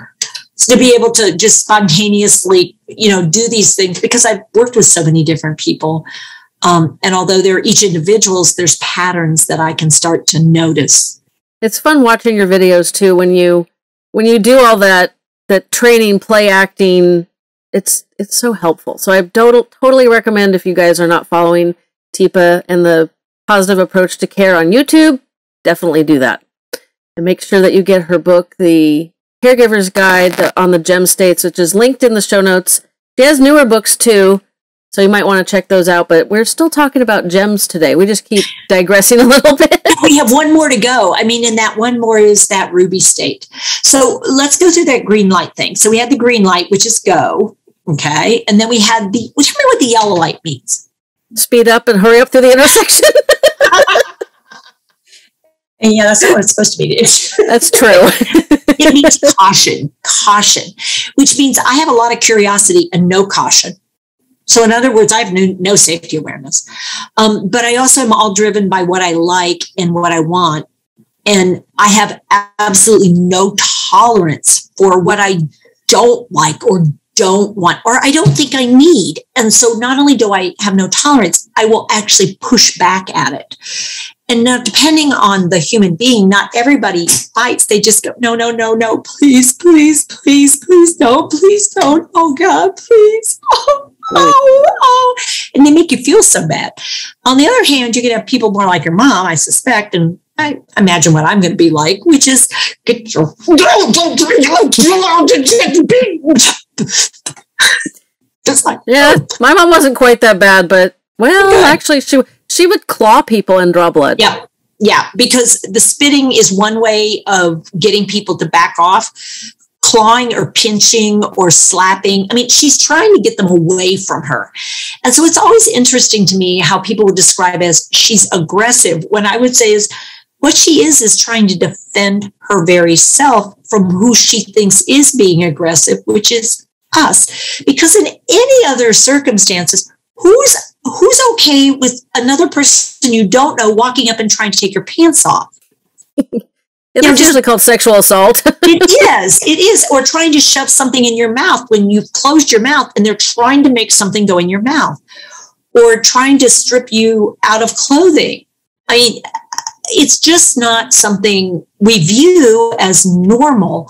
to be able to just spontaneously, you know, do these things because I've worked with so many different people. Um, and although they're each individuals, there's patterns that I can start to notice. It's fun watching your videos too when you when you do all that that training, play acting. It's it's so helpful. So I total, totally recommend if you guys are not following Teepa and the positive approach to care on YouTube, definitely do that. And make sure that you get her book, The Caregiver's Guide on the Gem States, which is linked in the show notes. She has newer books too, so you might want to check those out. But we're still talking about gems today. We just keep digressing a little bit. we have one more to go. I mean, and that one more is that ruby state. So let's go through that green light thing. So we had the green light, which is go. Okay. And then we had the, which remember what the yellow light means? Speed up and hurry up through the intersection. and yeah, that's not what it's supposed to be. that's true. it means caution, caution, which means I have a lot of curiosity and no caution. So, in other words, I have no, no safety awareness. Um, but I also am all driven by what I like and what I want. And I have absolutely no tolerance for what I don't like or don't want or I don't think I need. And so not only do I have no tolerance, I will actually push back at it. And now, depending on the human being, not everybody fights. They just go, no, no, no, no, please, please, please, please, no, please don't. Oh God, please. Oh, oh, oh. And they make you feel so bad. On the other hand, you can have people more like your mom, I suspect, and I imagine what I'm going to be like, which is get your just like yeah. Oh. My mom wasn't quite that bad, but well, Good. actually, she she would claw people and draw blood. Yeah, yeah, because the spitting is one way of getting people to back off. Clawing or pinching or slapping. I mean, she's trying to get them away from her. And so it's always interesting to me how people would describe as she's aggressive when I would say is what she is is trying to defend her very self from who she thinks is being aggressive, which is us. Because in any other circumstances, who's who's okay with another person you don't know walking up and trying to take your pants off? It's you know, usually called sexual assault. it is. It is. Or trying to shove something in your mouth when you've closed your mouth and they're trying to make something go in your mouth. Or trying to strip you out of clothing. I mean, it's just not something we view as normal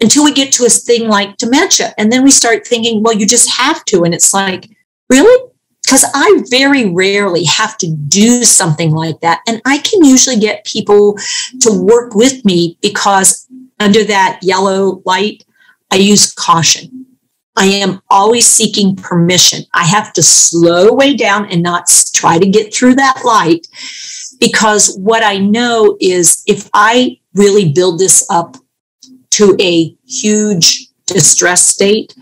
until we get to a thing like dementia. And then we start thinking, well, you just have to. And it's like, really? Because I very rarely have to do something like that. And I can usually get people to work with me because under that yellow light, I use caution. I am always seeking permission. I have to slow way down and not try to get through that light because what I know is if I really build this up to a huge distress state,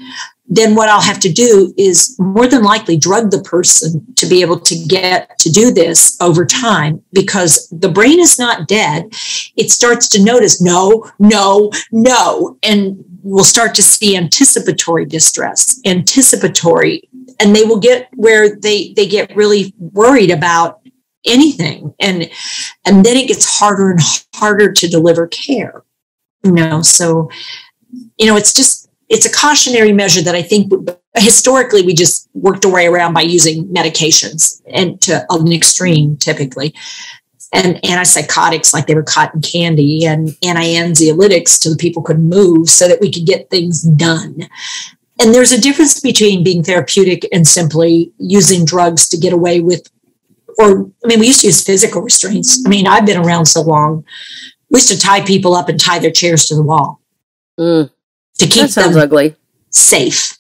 then what I'll have to do is more than likely drug the person to be able to get to do this over time because the brain is not dead. It starts to notice no, no, no, and we'll start to see anticipatory distress, anticipatory, and they will get where they they get really worried about anything and and then it gets harder and harder to deliver care you know so you know it's just it's a cautionary measure that I think historically we just worked our way around by using medications and to an extreme typically. And antipsychotics like they were cotton candy and anti-anxiolytics the people could move so that we could get things done. And there's a difference between being therapeutic and simply using drugs to get away with or i mean we used to use physical restraints. I mean i've been around so long we used to tie people up and tie their chairs to the wall mm to keep them ugly. safe.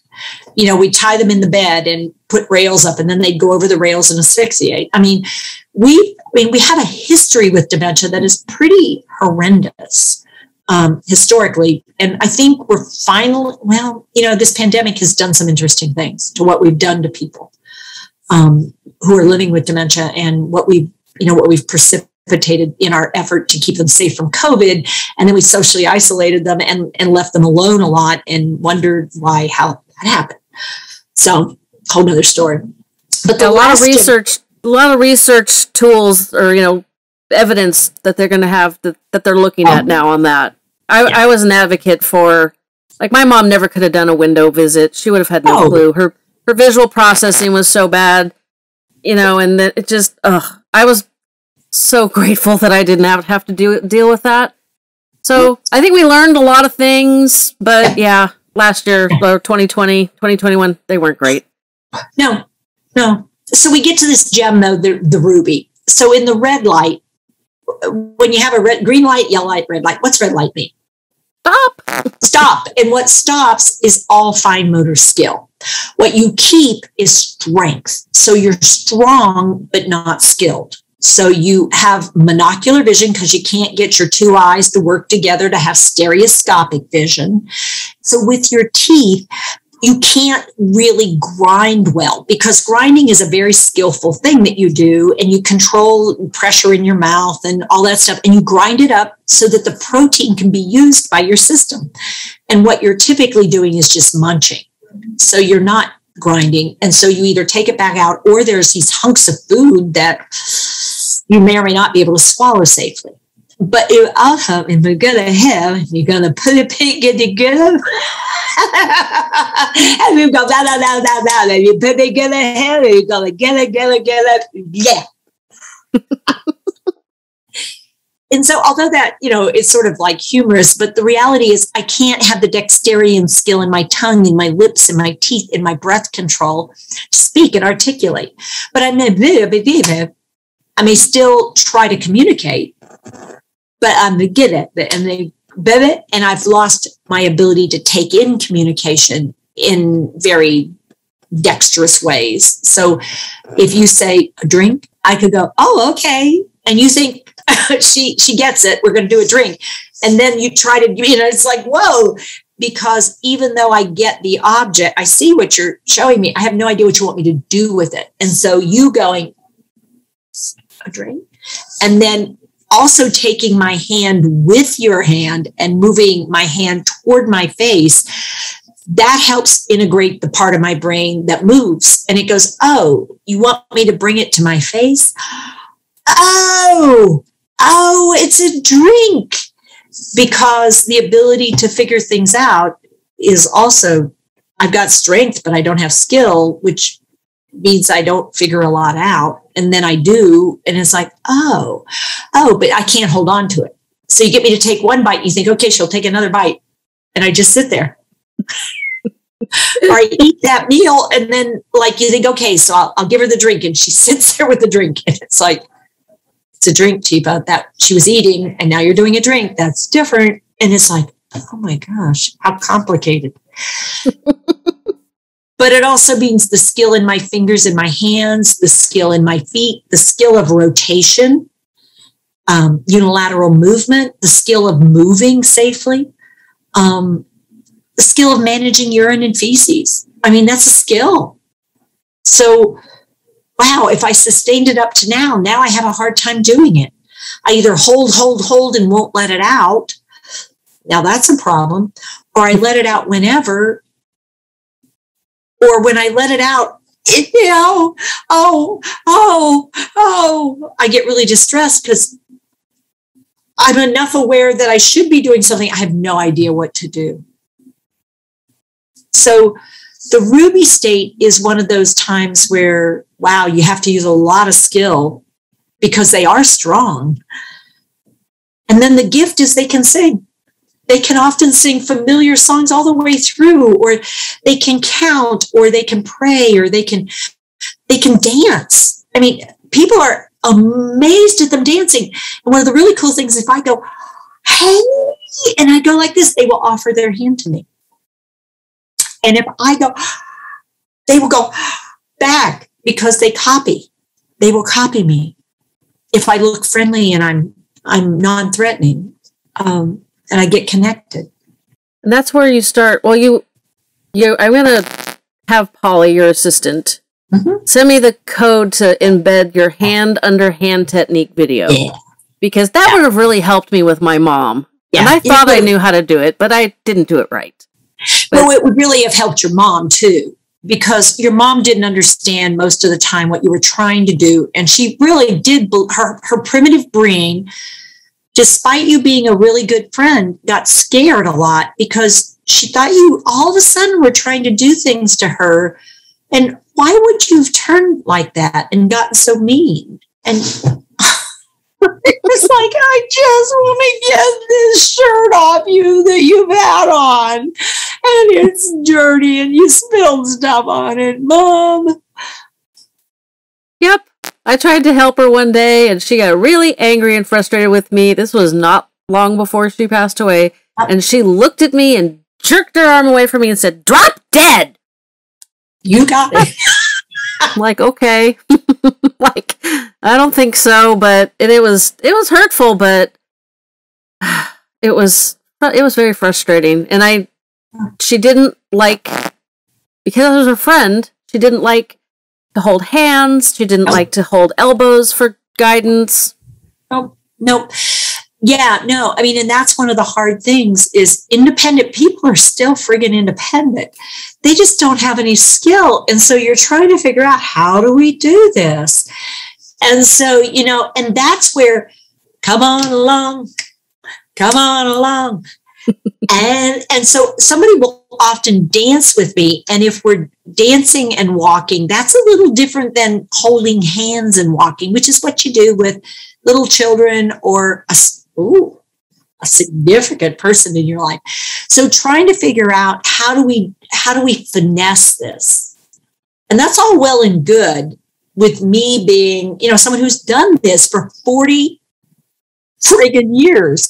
You know, we tie them in the bed and put rails up, and then they'd go over the rails and asphyxiate. I mean, we, I mean, we have a history with dementia that is pretty horrendous um, historically, and I think we're finally. Well, you know, this pandemic has done some interesting things to what we've done to people um, who are living with dementia, and what we've, you know, what we've precipitated precipitated in our effort to keep them safe from COVID. And then we socially isolated them and, and left them alone a lot and wondered why, how that happened. So, whole nother story. But a lot of research, a lot of research tools or, you know, evidence that they're going to have that, that they're looking at oh. now on that. I, yeah. I was an advocate for, like, my mom never could have done a window visit. She would have had no oh. clue. Her, her visual processing was so bad, you know, and that it just, ugh. I was so grateful that I didn't have, have to do, deal with that. So I think we learned a lot of things, but yeah, last year, 2020, 2021, they weren't great. No, no. So we get to this gem though, the, the ruby. So in the red light, when you have a red, green light, yellow light, red light, what's red light mean? Stop. Stop. And what stops is all fine motor skill. What you keep is strength. So you're strong, but not skilled. So you have monocular vision because you can't get your two eyes to work together to have stereoscopic vision. So with your teeth, you can't really grind well because grinding is a very skillful thing that you do and you control pressure in your mouth and all that stuff and you grind it up so that the protein can be used by your system. And what you're typically doing is just munching. So you're not grinding. And so you either take it back out or there's these hunks of food that you may or may not be able to swallow safely. But it also, if you're going to have, you're going to put a pig in the together. and you go, da, da, da, da, da, and you put it in have, and you're going to get it, get it, get it. Yeah. and so although that you know is sort of like humorous but the reality is i can't have the dexterity and skill in my tongue in my lips in my teeth in my breath control to speak and articulate but i'm I may still try to communicate, but um, I'm the get it and the baby, and I've lost my ability to take in communication in very dexterous ways. So if you say a drink, I could go, oh, okay. And you think she she gets it, we're gonna do a drink. And then you try to, you know, it's like, whoa, because even though I get the object, I see what you're showing me. I have no idea what you want me to do with it. And so you going, a drink. And then also taking my hand with your hand and moving my hand toward my face, that helps integrate the part of my brain that moves. And it goes, Oh, you want me to bring it to my face? Oh, oh, it's a drink. Because the ability to figure things out is also, I've got strength, but I don't have skill, which means I don't figure a lot out. And then I do. And it's like, oh, oh, but I can't hold on to it. So you get me to take one bite. You think, okay, she'll take another bite. And I just sit there. or I eat that meal. And then, like, you think, okay, so I'll, I'll give her the drink. And she sits there with the drink. And it's like, it's a drink, Teepa, that she was eating. And now you're doing a drink. That's different. And it's like, oh my gosh, how complicated but it also means the skill in my fingers and my hands, the skill in my feet, the skill of rotation, um, unilateral movement, the skill of moving safely. Um, the skill of managing urine and feces. I mean, that's a skill. So, wow, if I sustained it up to now, now I have a hard time doing it. I either hold, hold, hold and won't let it out. Now that's a problem. Or I let it out whenever. Or when I let it out, you know, oh, oh, oh, I get really distressed because I'm enough aware that I should be doing something. I have no idea what to do. So the Ruby state is one of those times where, wow, you have to use a lot of skill because they are strong. And then the gift is they can sing. They can often sing familiar songs all the way through, or they can count, or they can pray, or they can they can dance. I mean, people are amazed at them dancing. And one of the really cool things, if I go, hey, and I go like this, they will offer their hand to me. And if I go, they will go back because they copy. They will copy me. If I look friendly and I'm I'm non-threatening, um, and I get connected. And that's where you start. Well, you, you. I'm gonna have Polly, your assistant, mm-hmm. send me the code to embed your hand under hand technique video. Yeah. Because that yeah. would have really helped me with my mom. Yeah. And I thought I knew how to do it, but I didn't do it right. But, well, it would really have helped your mom too, because your mom didn't understand most of the time what you were trying to do. And she really did, her, her primitive brain, despite you being a really good friend, got scared a lot because she thought you all of a sudden were trying to do things to her. And why would you have turned like that and gotten so mean? And it's like, I just want to get this shirt off you that you've had on. And it's dirty and you spilled stuff on it, Mom. Yep. I tried to help her one day and she got really angry and frustrated with me. This was not long before she passed away. And she looked at me and jerked her arm away from me and said, Drop dead. You got it. I'm like, okay. like, I don't think so, but it, it was it was hurtful, but it was it was very frustrating. And I she didn't like because I was her friend, she didn't like to hold hands, she didn't oh. like to hold elbows for guidance. Nope. Nope. Yeah no. I mean and that's one of the hard things is independent people are still friggin independent. They just don't have any skill. And so you're trying to figure out how do we do this? And so you know and that's where come on along. Come on along. And and so somebody will often dance with me and if we're dancing and walking that's a little different than holding hands and walking which is what you do with little children or a ooh, a significant person in your life. So trying to figure out how do we how do we finesse this? And that's all well and good with me being, you know, someone who's done this for 40 friggin' years.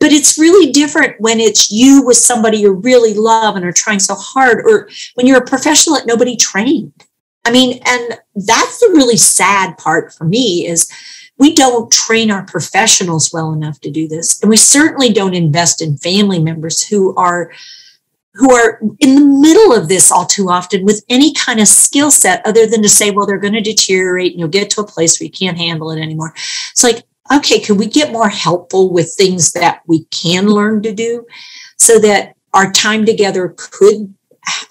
But it's really different when it's you with somebody you really love and are trying so hard, or when you're a professional that nobody trained. I mean, and that's the really sad part for me is we don't train our professionals well enough to do this and we certainly don't invest in family members who are who are in the middle of this all too often with any kind of skill set other than to say well they're going to deteriorate and you'll get to a place where you can't handle it anymore it's like okay can we get more helpful with things that we can learn to do so that our time together could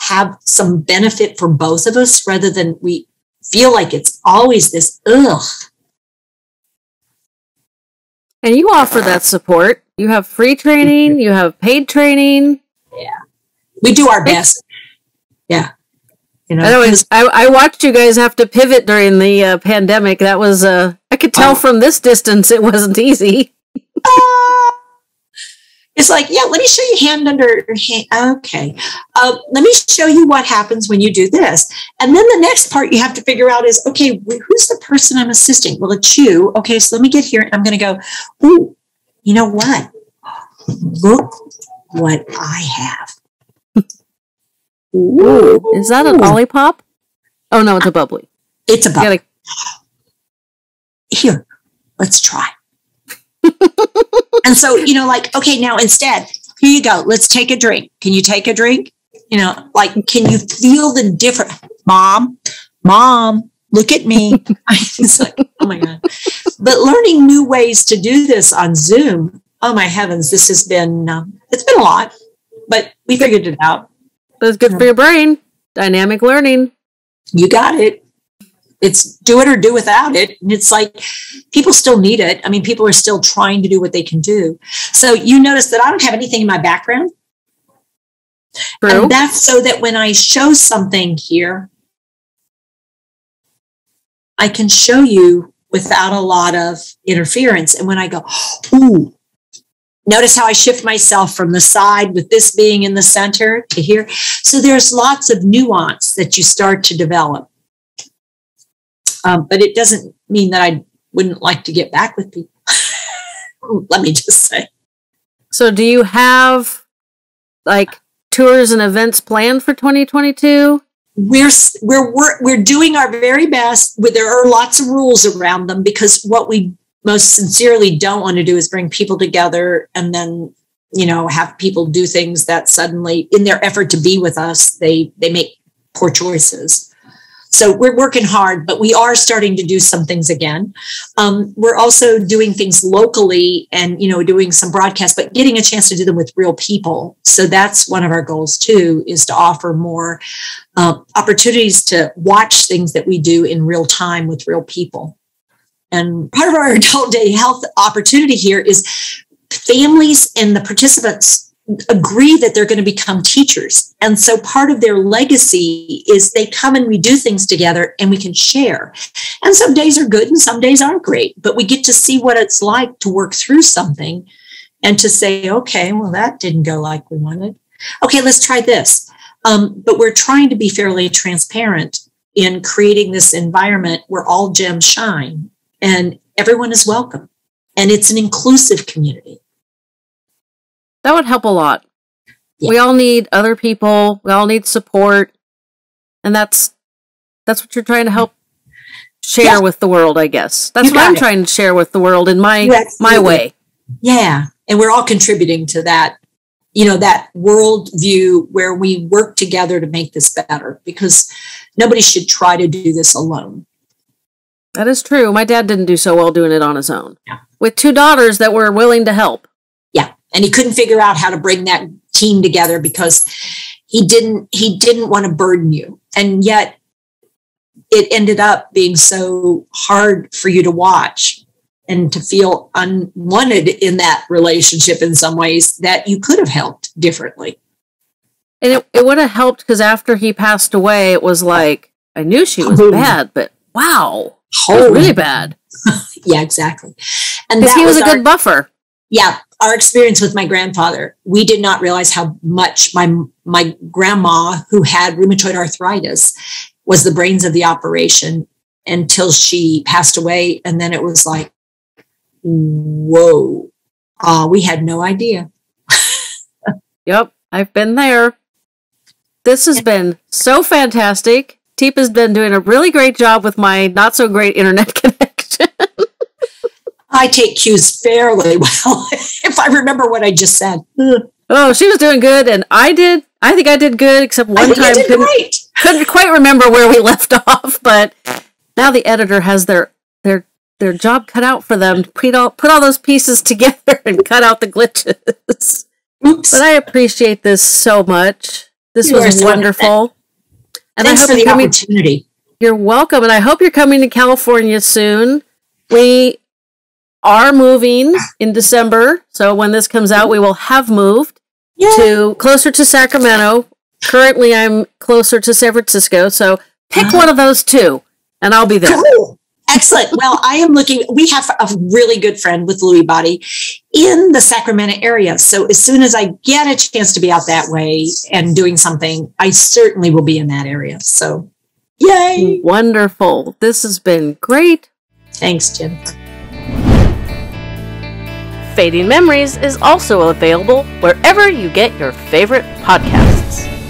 have some benefit for both of us rather than we feel like it's always this ugh and you offer that support. You have free training, you have paid training. Yeah. We do our best. Yeah. You know, I, I, I watched you guys have to pivot during the uh, pandemic. That was, uh, I could tell oh. from this distance it wasn't easy. uh, it's like, yeah, let me show you hand under your hand. Okay. Uh, let me show you what happens when you do this. And then the next part you have to figure out is, okay, who's the person I'm assisting? Well, it's you. Okay. So let me get here and I'm going to go, ooh, you know what? Look what I have. Ooh. Is that a lollipop? Oh, no, it's a bubbly. It's a bubbly. Gotta... Here, let's try and so, you know, like, okay, now instead, here you go. Let's take a drink. Can you take a drink? You know, like, can you feel the different? Mom, mom, look at me. it's like, oh my God. But learning new ways to do this on Zoom, oh my heavens, this has been, um, it's been a lot, but we figured it out. That's good for your brain. Dynamic learning. You got it. It's do it or do without it. And it's like people still need it. I mean, people are still trying to do what they can do. So you notice that I don't have anything in my background. True. And that's so that when I show something here, I can show you without a lot of interference. And when I go, ooh, notice how I shift myself from the side with this being in the center to here. So there's lots of nuance that you start to develop. Um, but it doesn't mean that I wouldn't like to get back with people. Let me just say. So, do you have like tours and events planned for 2022? We're we're we're, we're doing our very best. There are lots of rules around them because what we most sincerely don't want to do is bring people together and then you know have people do things that suddenly in their effort to be with us they they make poor choices so we're working hard, but we are starting to do some things again. Um, we're also doing things locally and, you know, doing some broadcasts, but getting a chance to do them with real people. So that's one of our goals too, is to offer more uh, opportunities to watch things that we do in real time with real people. And part of our adult day health opportunity here is families and the participants agree that they're going to become teachers. And so part of their legacy is they come and we do things together and we can share. And some days are good and some days aren't great, but we get to see what it's like to work through something and to say, okay, well, that didn't go like we wanted. Okay, let's try this. Um, but we're trying to be fairly transparent in creating this environment where all gems shine and everyone is welcome. And it's an inclusive community. That would help a lot. Yeah. We all need other people. We all need support. And that's that's what you're trying to help share yeah. with the world, I guess. That's you what I'm it. trying to share with the world in my my way. Yeah. And we're all contributing to that, you know, that world view where we work together to make this better because nobody should try to do this alone. That is true. My dad didn't do so well doing it on his own. Yeah. With two daughters that were willing to help Yeah. and he couldn't figure out how to bring that team together because he didn't he didn't want to burden you and yet it ended up being so hard for you to watch and to feel unwanted in that relationship in some ways that you could have helped differently and it, it would have helped because after he passed away it was like i knew she was bad but wow oh. really bad yeah exactly and he was, was a our, good buffer yeah our experience with my grandfather, we did not realize how much my my grandma, who had rheumatoid arthritis, was the brains of the operation until she passed away. And then it was like, whoa, uh, we had no idea. yep, I've been there. This has been so fantastic. Teep has been doing a really great job with my not so great internet connection. I take cues fairly well if I remember what I just said. Oh, she was doing good, and I did. I think I did good, except one time couldn't, couldn't quite remember where we left off. But now the editor has their their their job cut out for them to put all put all those pieces together and cut out the glitches. Oops. But I appreciate this so much. This you was wonderful. And Thanks for the coming, opportunity. You're welcome, and I hope you're coming to California soon. We are moving in December. So when this comes out, we will have moved Yay. to closer to Sacramento. Currently, I'm closer to San Francisco. So pick uh-huh. one of those two, and I'll be there. Cool. Excellent. Well, I am looking. We have a really good friend with Lewy Body in the Sacramento area. So as soon as I get a chance to be out that way and doing something, I certainly will be in that area. So, yay! Wonderful. This has been great. Thanks, Jim. Fading Memories is also available wherever you get your favorite podcasts.